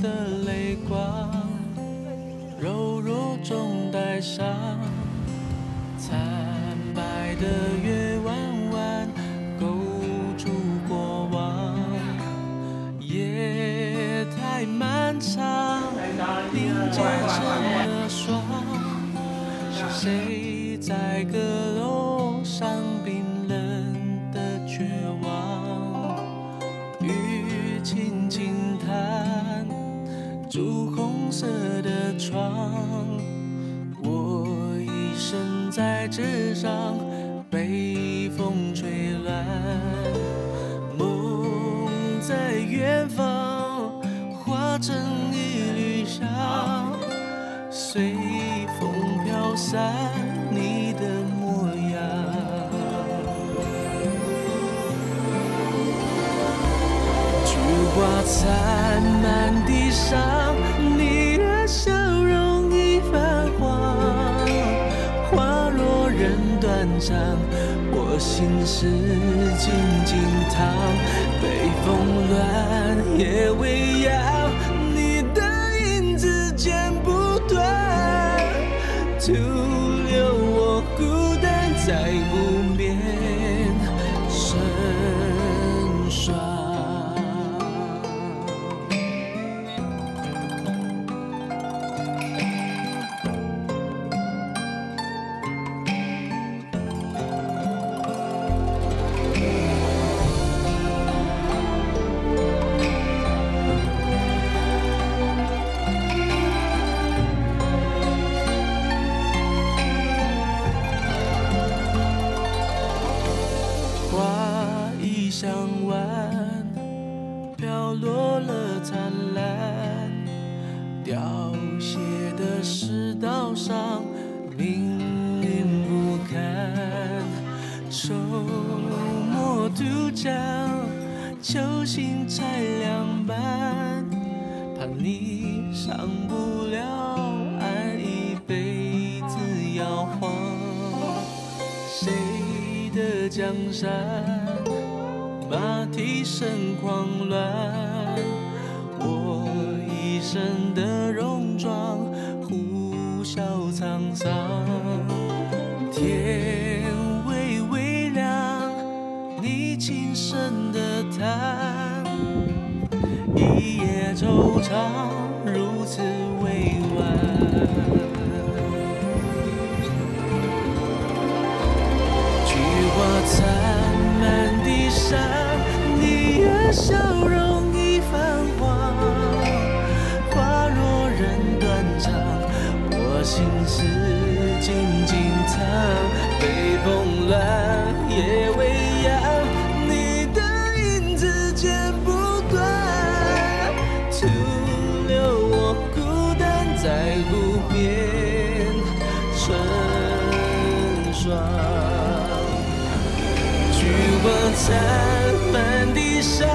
的泪光，柔弱中带伤，惨白的月弯弯勾住过往，夜太漫长，凝结成了霜，是谁在阁楼上冰冷的绝望？雨轻轻弹，朱红色的窗，我一生在纸上被风吹乱，梦在远方化成一缕香，随风飘散。花残满地上，你的笑容已泛黄。花落人断肠，我心事静静躺。北风乱，夜未央，上，命运不堪。周末渡江，球星才两半，怕你上不了岸，一辈子摇晃。谁的江山，马蹄声狂乱，我一身的戎装，沧桑。天微微亮，你轻声的叹，一夜惆怅，如此委婉。菊花残满地伤，你的笑容心事静静藏。北风乱，夜未央，你的影子剪不断，徒留我孤单在湖边成双。菊花残满地伤，